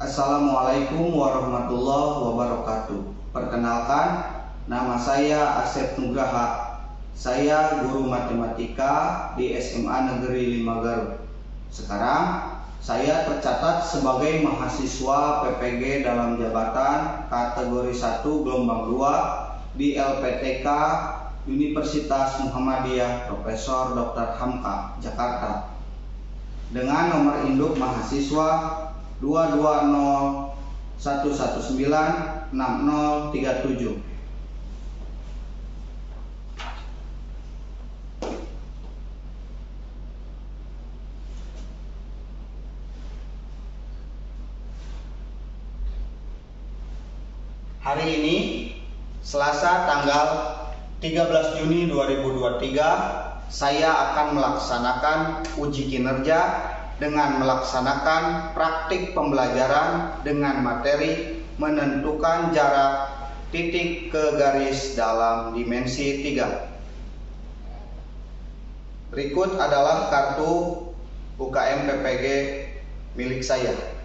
Assalamualaikum warahmatullahi wabarakatuh. Perkenalkan, nama saya Asep Nugraha. Saya guru matematika di SMA Negeri 5 Garut. Sekarang saya tercatat sebagai mahasiswa PPG dalam jabatan kategori 1 gelombang 2 di LPTK Universitas Muhammadiyah Profesor Dr. Hamka Jakarta dengan nomor induk mahasiswa 220 119 6037. Hari ini Selasa tanggal 13 Juni 2023 saya akan melaksanakan uji kinerja dengan melaksanakan praktik pembelajaran dengan materi menentukan jarak titik ke garis dalam dimensi 3. Berikut adalah kartu UKM PPG milik saya.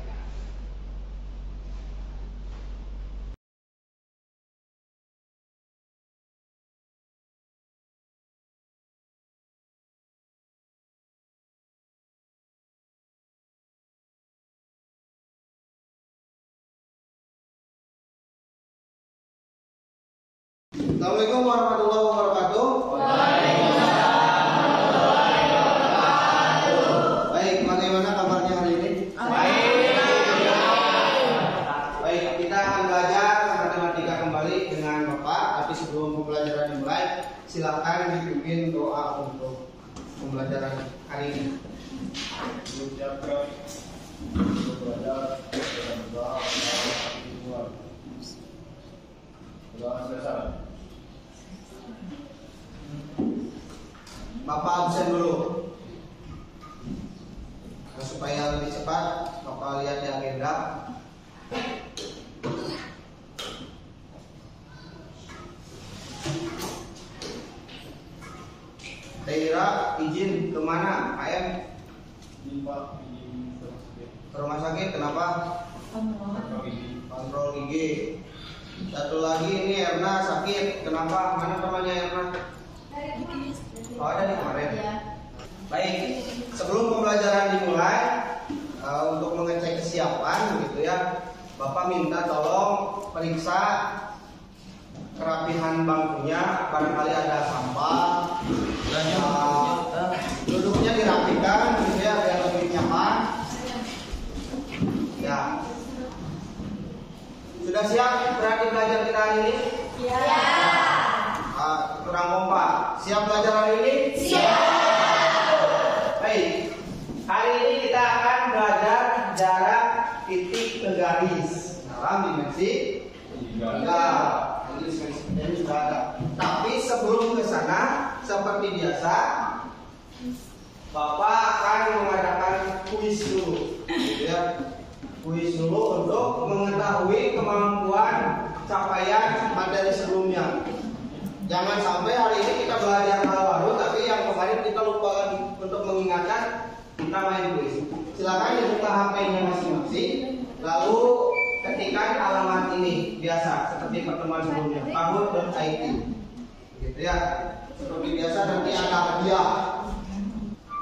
哪位讲话吗？Supaya lebih cepat, Bapak lihat di agenda. Daira izin ke mana? AM ke rumah sakit kenapa? Kontrol gigi. Satu lagi ini Erna sakit. Kenapa? Mana temannya Erna? Oh ada di kemarin. Baik, sebelum pembelajaran dimulai, uh, untuk mengecek kesiapan gitu ya, Bapak minta tolong periksa kerapihan bangkunya, barangkali ada sampah, uh, duduknya dirapikan gitu ya biar lebih nyaman. Ya, sudah siap berarti belajar kita hari ini? Ah, kurang kompak. Siap belajar hari ini? Baik. Hari ini kita akan belajar jarak titik ke garis Ini dimensi ini sudah ada. Tapi sebelum ke sana, seperti biasa, Bapak akan mengadakan kuis dulu, gitu ya. Kuis dulu untuk mengetahui kemampuan capaian materi sebelumnya. Jangan sampai hari ini kita belajar hal baru, tapi yang kemarin kita lupa untuk mengingatkan kita main kuis. Silakan dibuka HP-nya masing-masing, lalu ketikkan alamat ini biasa seperti pertemuan sebelumnya, pahut.it. Gitu ya. Seperti biasa nanti ada hadiah.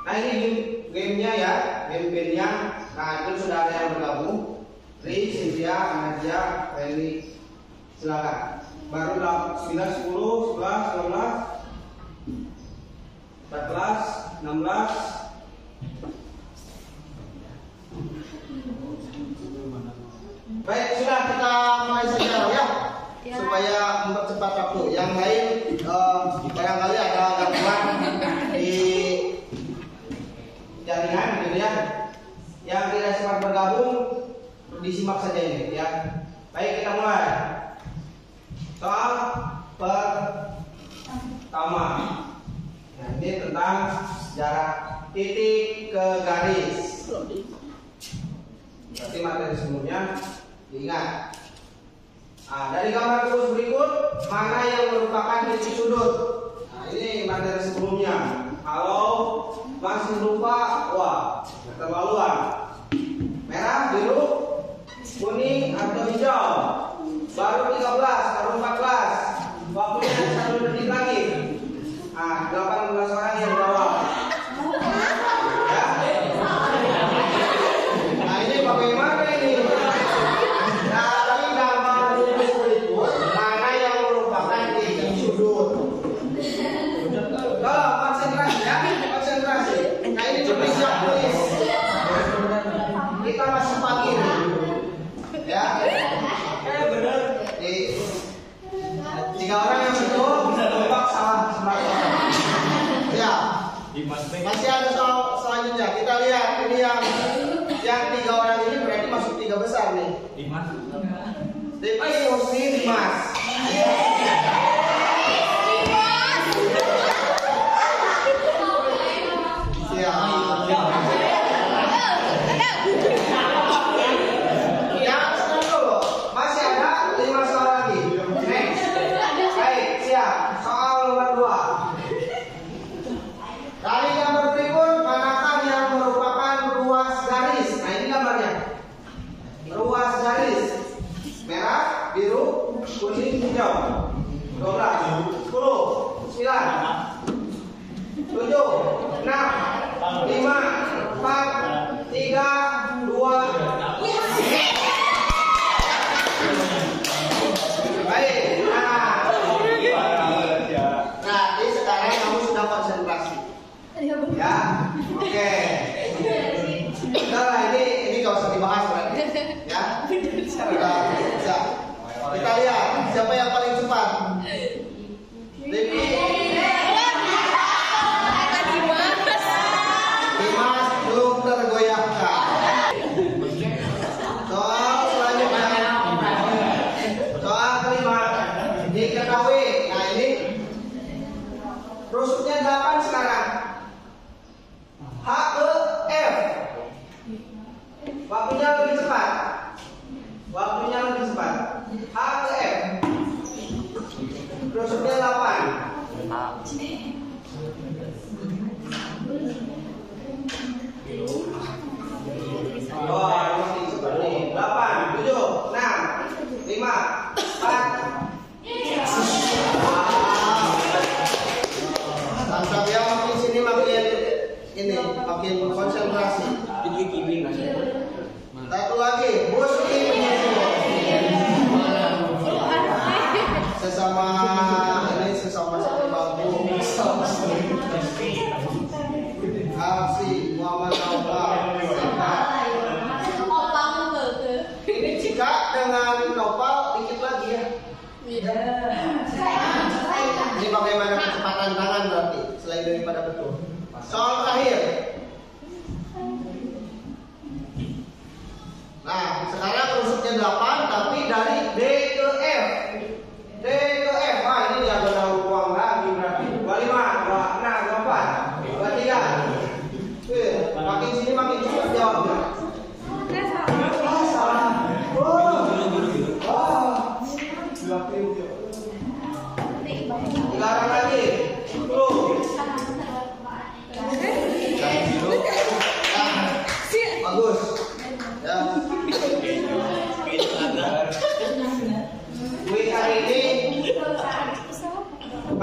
Nah ini game, gamenya ya, game gamenya. Nah itu sudah ada yang bergabung. Ri, Cynthia, Anadia, Reni. Silakan baru 9, 10, 11, 12 14, 16 Baik, sudah kita mulai saja ya, Ya. supaya mempercepat waktu. Yang lain eh, barangkali ada gangguan di jaringan gitu ya. Yang tidak sempat bergabung disimak saja ini ya. Baik, kita mulai. Soal pertama. Nah, ini tentang jarak titik ke garis. Berarti materi sebelumnya Diingat. Nah, dari gambar terus berikut, mana yang merupakan titik sudut? Nah, ini materi sebelumnya. Kalau masih lupa, wah, keterlaluan. Merah, biru, kuning, atau hijau. Baru 13, baru 14. Waktunya yang yang tiga orang ini berarti masuk tiga besar nih. Dimas. Dimas Husni Dimas. Yeah.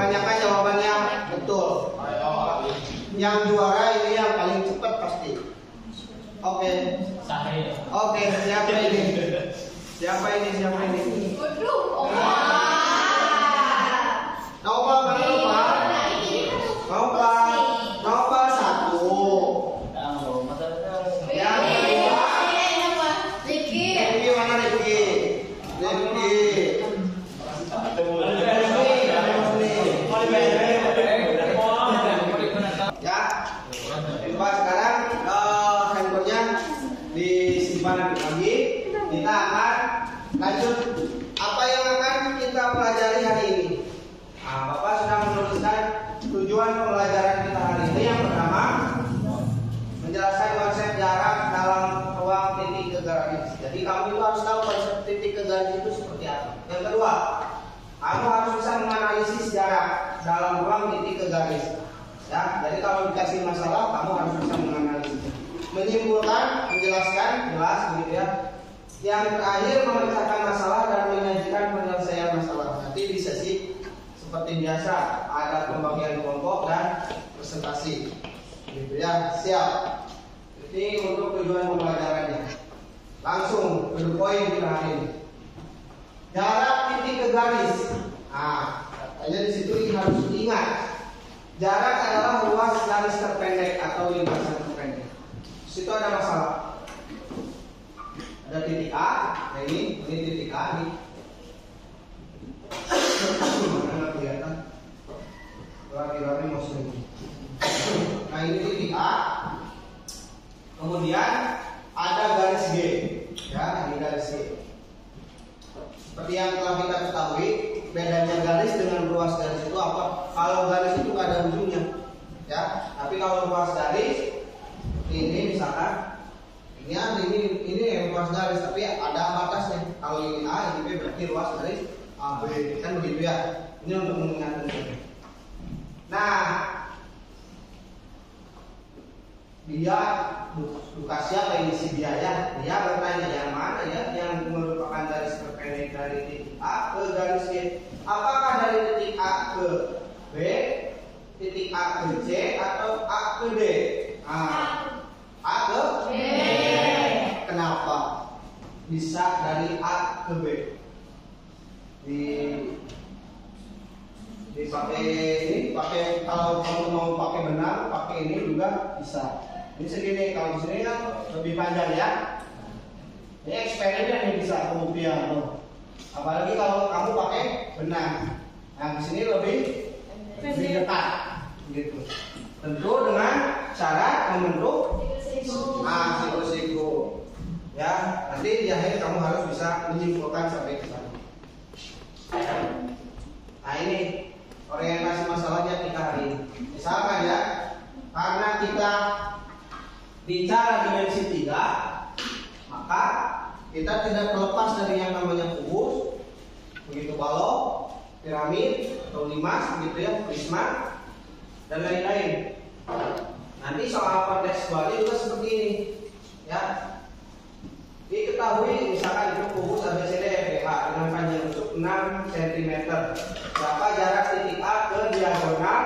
Kebanyakan jawabannya betul. Yang juara ini yang paling cepat pasti. Oke. Oke, siapa ini? Siapa ini? Siapa ini? Waduh, Oma. Nah, Oma, kenapa? Kalau dikasih masalah, kamu harus bisa menganalisis. Menyimpulkan, menjelaskan, jelas begitu ya. Yang terakhir memecahkan masalah dan menyajikan penyelesaian masalah. Nanti di sesi seperti biasa ada pembagian kelompok dan presentasi. Gitu ya, siap. Ini untuk tujuan pembelajarannya. Langsung ke poin kita hari ini. Jarak titik ke garis. Nah, katanya di situ harus diingat Jarak adalah luas garis terpendek atau lintas terpendek. Situ ada masalah. Ada titik A, nah ini, ini titik A nih. Mana kelihatan? Lagi-lagi mau. Nah ini titik A. Kemudian ada garis B, ya ini garis G. Seperti yang telah kita ketahui, bedanya garis dengan ruas garis itu apa? Kalau garis itu ada ujungnya ya. Tapi kalau ruas garis ini misalkan ini ini ini yang ruas garis tapi ada batasnya kalau ini A ini B berarti ruas garis A B kan begitu ya. Ini untuk mengingatkan nah dia buka siapa ini si biaya? Dia bertanya yang mana ya? Yang merupakan garis dari titik A ke garis B apakah dari titik A ke B titik A ke C atau A ke D? Nah, A ke B. Kenapa? Bisa dari A ke B. Di dipakai ini pakai kalau kamu mau pakai benar pakai ini juga bisa. Ini segini kalau di sini kan lebih panjang ya. Ini eksperimen yang bisa pembuktian tuh apalagi kalau kamu pakai benang. Nah di sini lebih lebih dekat gitu. Tentu dengan cara membentuk ah siku-siku. Ya nanti di akhir kamu harus bisa menyimpulkan sampai ke sana. Nah ini orientasi masalahnya kita hari ini. Misalkan ya karena kita bicara dimensi tiga maka kita tidak terlepas dari yang namanya kubus begitu balok piramid atau limas gitu ya prisma dan lain-lain. Nanti soal kontekstualnya juga seperti ini ya. Diketahui misalkan itu kubus ABCD FPH dengan panjang rusuk 6 cm berapa jarak titik A ke diagonal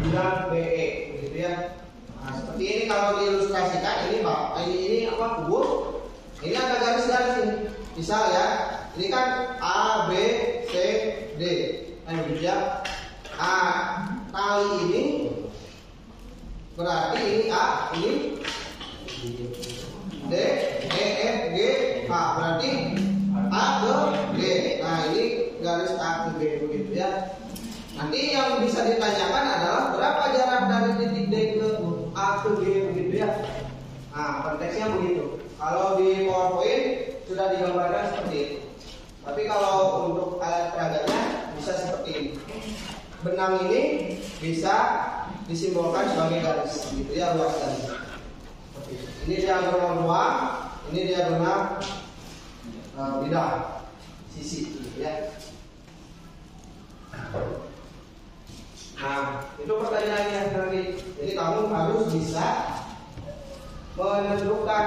bilang BE begitu ya. Nah seperti ini kalau diilustrasikan ini ini ini apa kubus ini ada garis-garis ini. Misal ya? Ini kan A B C D. Nah begitu ya A tali ini berarti ini A ini D E F G H. Berarti A ke G. Nah ini garis A ke G begitu ya. Nanti yang bisa ditanyakan adalah berapa jarak dari titik D ke A ke G begitu ya nah konteksnya begitu kalau di PowerPoint sudah digambarkan seperti itu tapi kalau untuk alat peraganya bisa seperti ini benang ini bisa disimbolkan sebagai garis gitu ya luas garis. Ini diagonal ruang ini diagonal uh, bidang sisi gitu ya. Nah itu pertanyaannya tadi jadi kamu harus bisa menentukan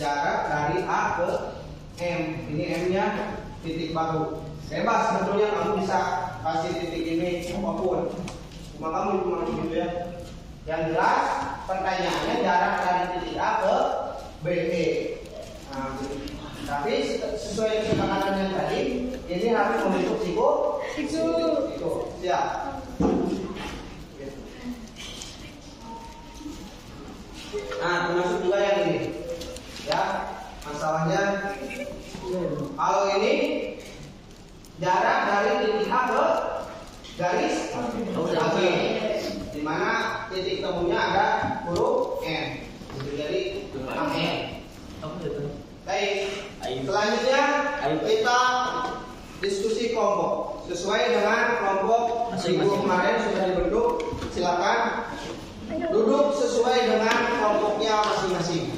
jarak dari A ke M. Ini M nya titik baru bebas sebetulnya kamu bisa kasih titik ini apa pun. Cuma kamu cuma begitu ya. Yang jelas pertanyaannya jarak dari titik A ke BE nah, tapi sesuai kesepakatan yang tadi ini harus membentuk siku siku siap. Nah termasuk juga yang ini. Ya masalahnya kalau ini jarak dari titik A ke garis AB di mana titik temunya ada huruf N. Jadi M baik. Selanjutnya kita diskusi kelompok. Sesuai dengan kelompok minggu kemarin sudah dibentuk silakan. Duduk sesuai dengan kelompoknya masing-masing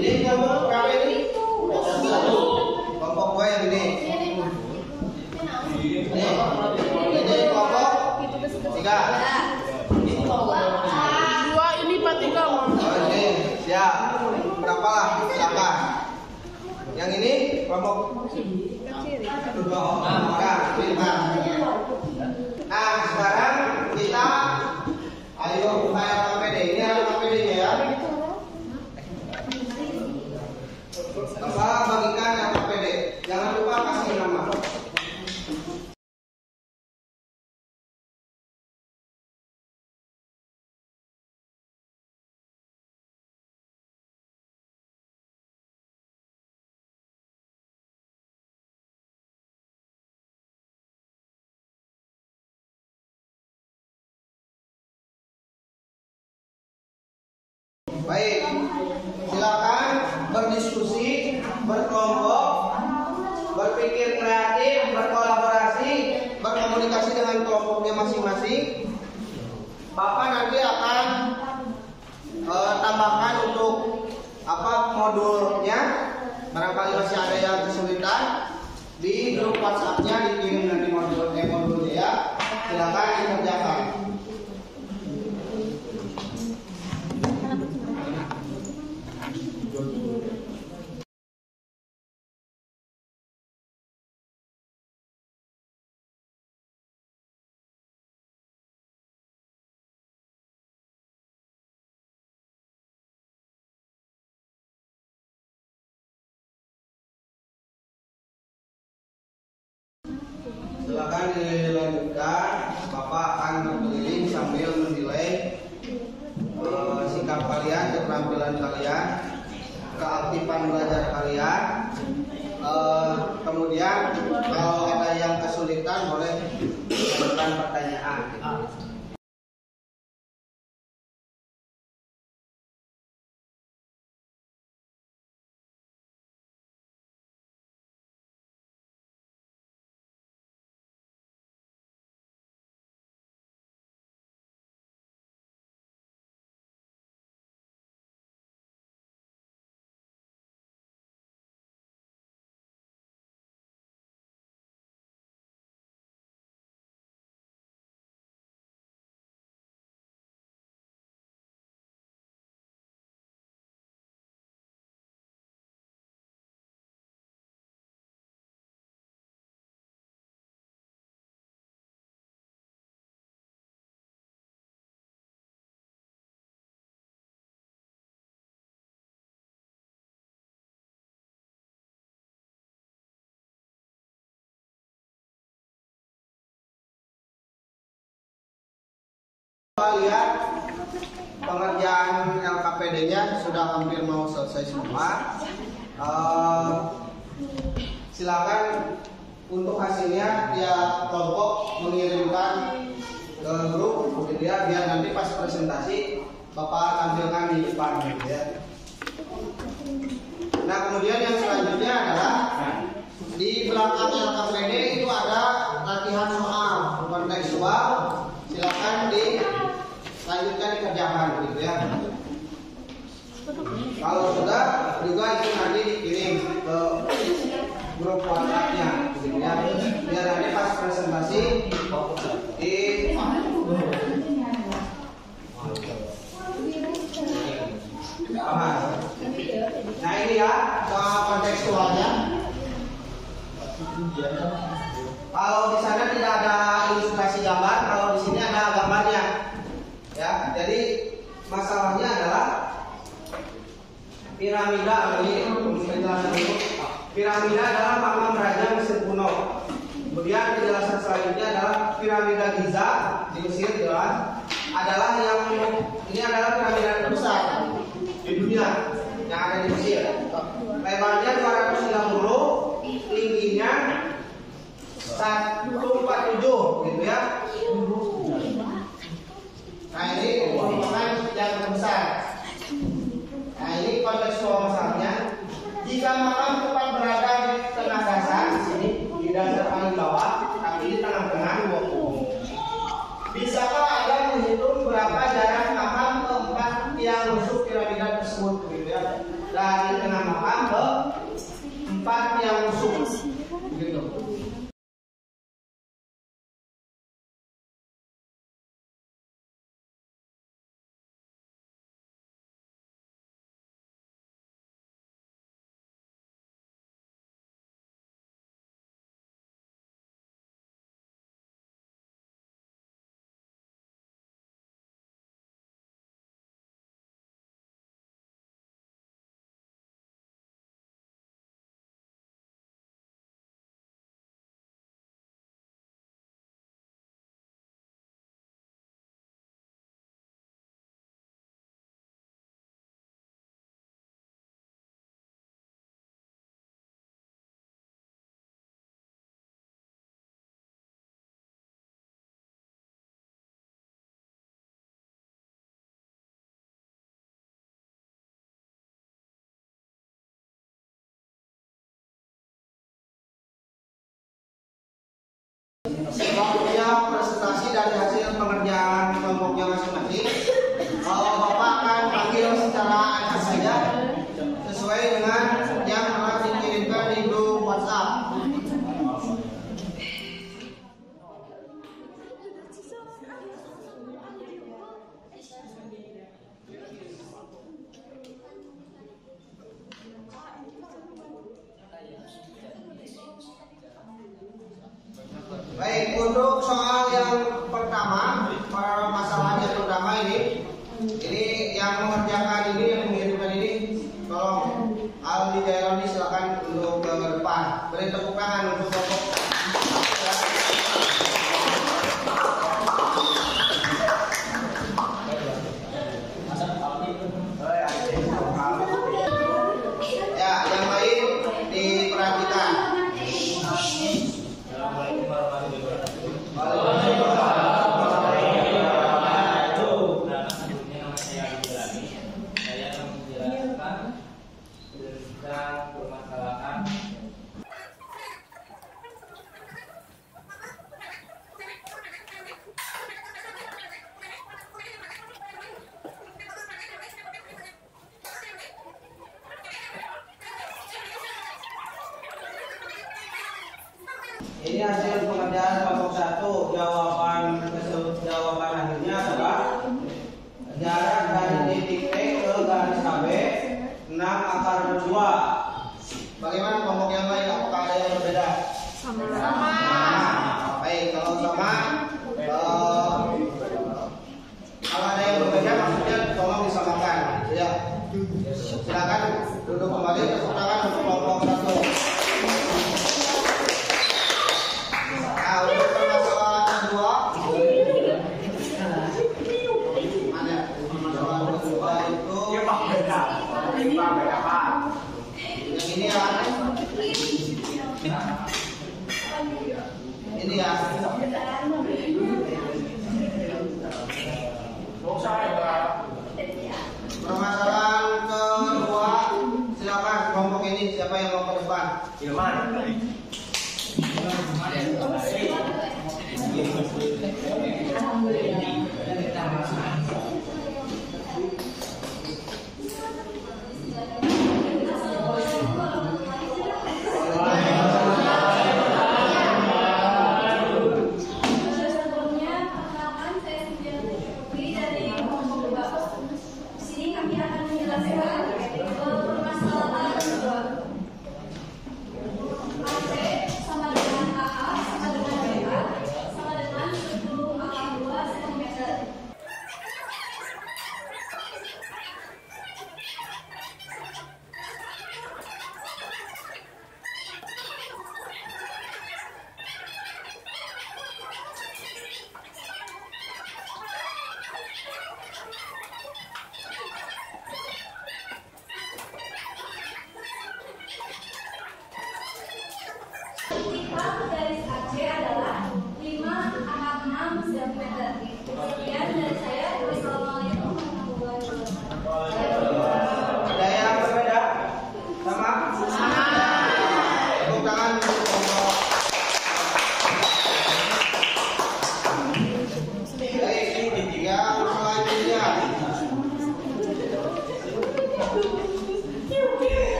Ini kamu berapa ini? Satu. Kelompok gua yang ini. Ini. Ini kelompok tiga. Dua ini pak tiga mau. Oh, siap. Berapa lah? Silakan. Yang ini kelompok pintar. Nah sekarang kita ayo kayak KPD ini ada KPD nya ya. Apa bagikan yang KPD. Jangan lupa kasih nama. Baik, silakan berdiskusi, berkelompok, berpikir kreatif, berkolaborasi, berkomunikasi dengan kelompoknya masing-masing. Bapak nanti akan eh, tambahkan untuk apa modulnya. Barangkali masih ada yang kesulitan di grup WhatsApp-nya dikirim nanti modul eh, modulnya ya. Silakan dikerjakan. Silakan dilanjutkan. Lihat pengerjaan LKPD-nya sudah hampir mau selesai semua. Eh, silakan untuk hasilnya ya kelompok mengirimkan ke grup gitu ya biar nanti pas presentasi bapak tampilkan di depan gitu ya. Nah kemudian yang selanjutnya adalah di belakang LKPD itu ada latihan soal kontekstual silakan dilanjutkan dikerjakan gitu ya. Kalau sudah juga itu nanti dikirim ke grup WhatsApp-nya gitu ya. Biar nanti pas presentasi di nah ini ya soal kontekstualnya. Kalau di sana tidak ada ilustrasi gambar, kalau di sini ada gambarnya. Ya, jadi masalahnya adalah piramida ini penjelasan. Piramida adalah makam raja Mesir kuno. Kemudian penjelasan selanjutnya adalah piramida Giza di Mesir jelas adalah yang ini adalah piramida terbesar di dunia yang ada di Mesir. Lebarnya 230, tingginya 147 Kalau ada yang berbeda maksudnya tolong disamakan. Ya. Silakan duduk kembali.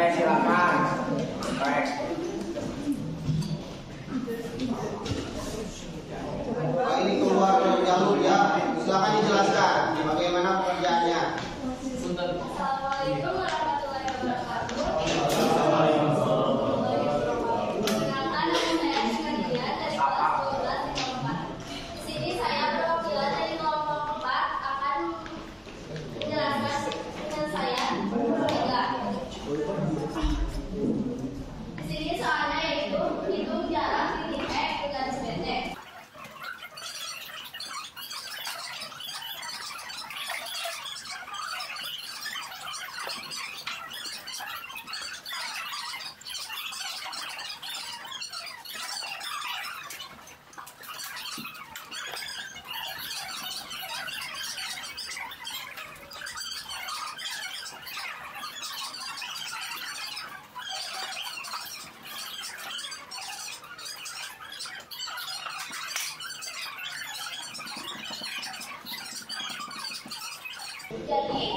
Pede a paz. Italy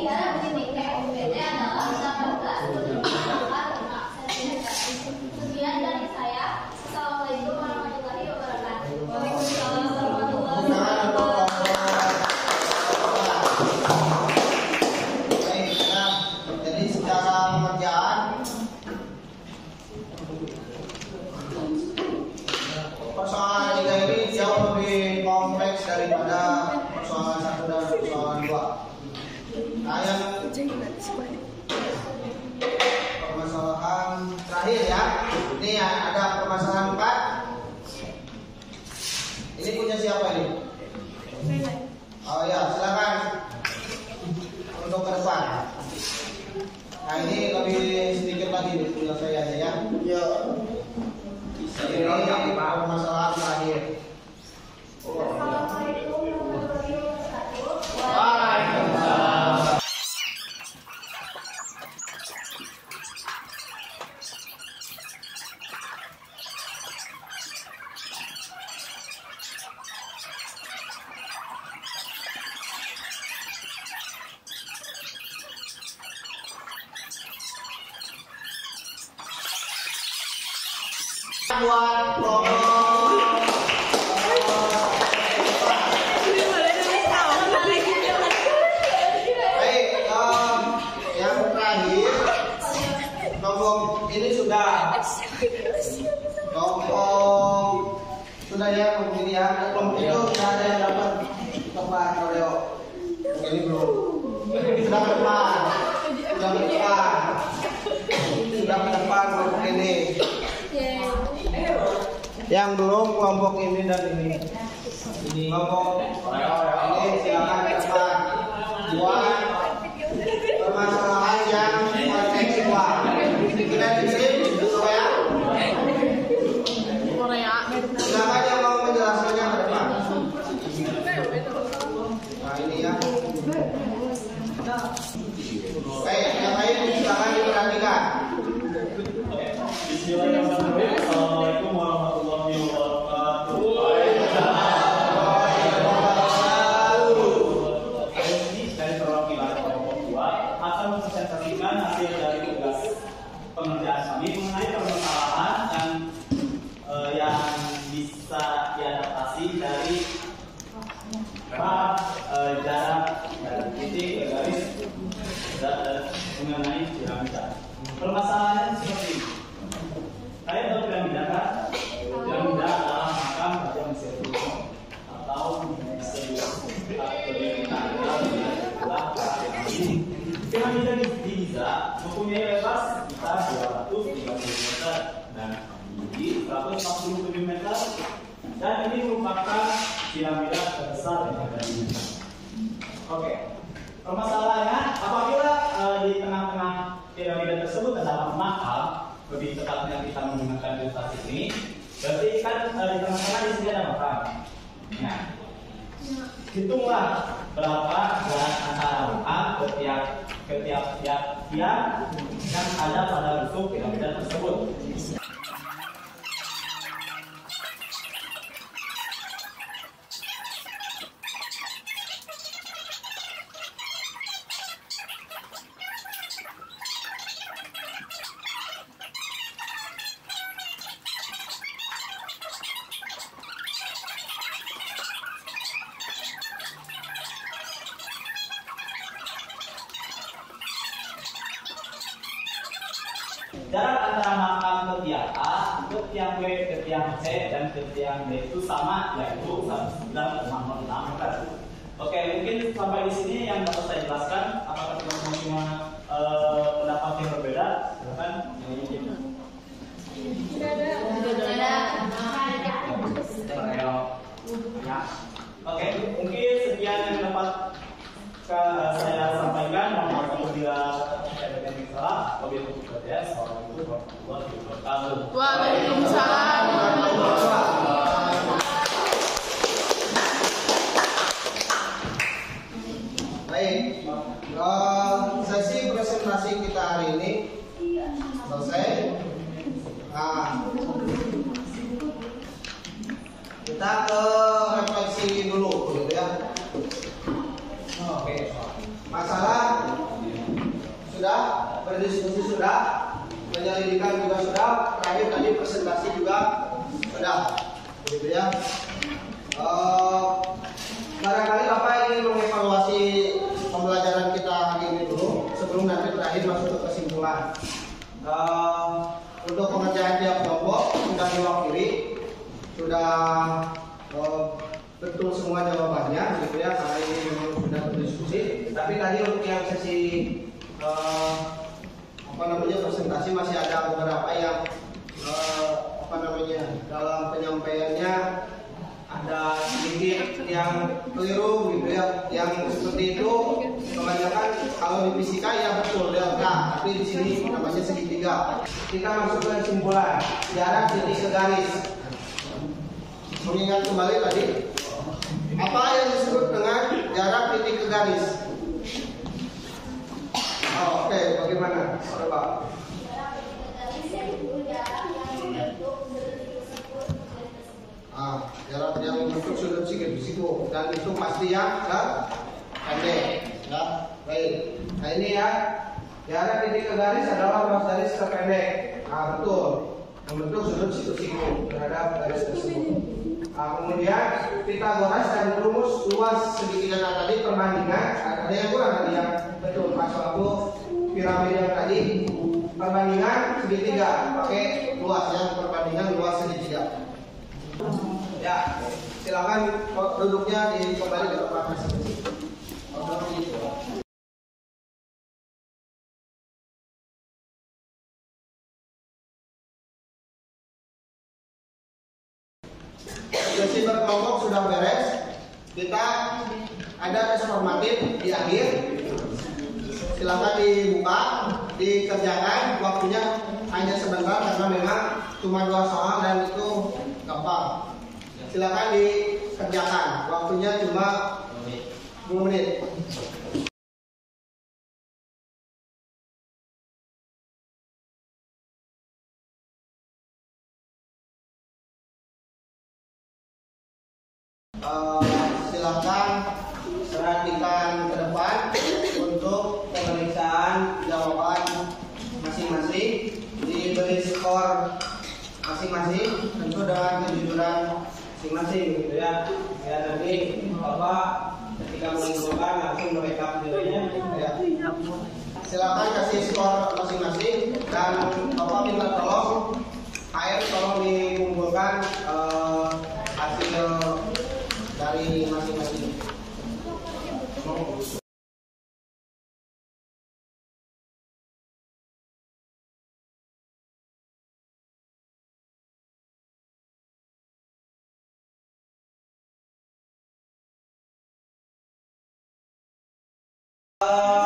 kelompok ini dan ini. Ini kelompok ini silakan cepat. Dua. Oke. Okay. Permasalahannya, apabila uh, di tengah-tengah piramida tersebut terdapat mahal, lebih tepatnya kita menggunakan ilustrasi ini, berarti kan uh, di tengah-tengah di sini ada makam. Nah, hitunglah berapa jarak antara A ke tiap ke tiap tiap tiap yang ada pada bentuk piramida tersebut. Oke, mungkin sekian yang dapat saya sampaikan. Mohon maaf apabila ada yang salah. Wabillahi taufiq wal hidayah. Assalamualaikum warahmatullahi wabarakatuh. Waalaikumsalam. kita ke refleksi dulu gitu ya? Oke. Masalah sudah berdiskusi sudah penyelidikan juga sudah terakhir tadi presentasi juga sudah gitu ya. E, barangkali bapak ingin mengevaluasi pembelajaran kita hari ini dulu sebelum nanti terakhir masuk ke kesimpulan. E, untuk pengerjaan tiap kelompok sudah diwakili sudah eh, betul semua jawabannya, gitu ya. Karena ini memang sudah berdiskusi. Tapi tadi untuk yang sesi eh, apa namanya presentasi masih ada beberapa yang eh, apa namanya dalam penyampaiannya ada sedikit yang keliru gitu ya yang seperti itu kebanyakan kalau di fisika ya betul delta tapi di sini namanya segitiga kita masuk ke kesimpulan jarak titik ke garis mengingat kembali tadi apa yang disebut dengan jarak titik ke garis? Oh, oke bagaimana? Coba. Ah, jarak yang bentuk sudut sikit siku dan itu pasti yang kan pendek ya? Baik. Nah ini ya. Jarak titik ke garis adalah ruas garis terpendek. Nah betul. Yang bentuk sudut siku terhadap garis tersebut nah, kemudian Pitagoras dan rumus luas segitiga tadi perbandingan ada yang kurang tadi yang betul. Pas waktu piramid yang tadi perbandingan segitiga. Pakai luas ya perbandingan luas segitiga. Ya, silakan duduknya di kembali ke tempat masing-masing. Oke, gitu. Sesi berkelompok sudah beres. Kita ada tes formatif di akhir. Silakan dibuka, dikerjakan. Waktunya hanya sebentar karena memang cuma dua soal dan itu gampang. Silakan dikerjakan. Waktunya cuma 10 menit. Eh, silakan perhatikan ke depan untuk pemeriksaan jawaban masing-masing. Diberi skor masing-masing tentu dengan kejujuran masing-masing gitu ya. Ya nanti bapak ketika mengumpulkan langsung merekap dirinya gitu ya. Silakan kasih skor masing-masing dan bapak minta tolong air tolong dikumpulkan eh, hasil dari masing-masing 감사합니다.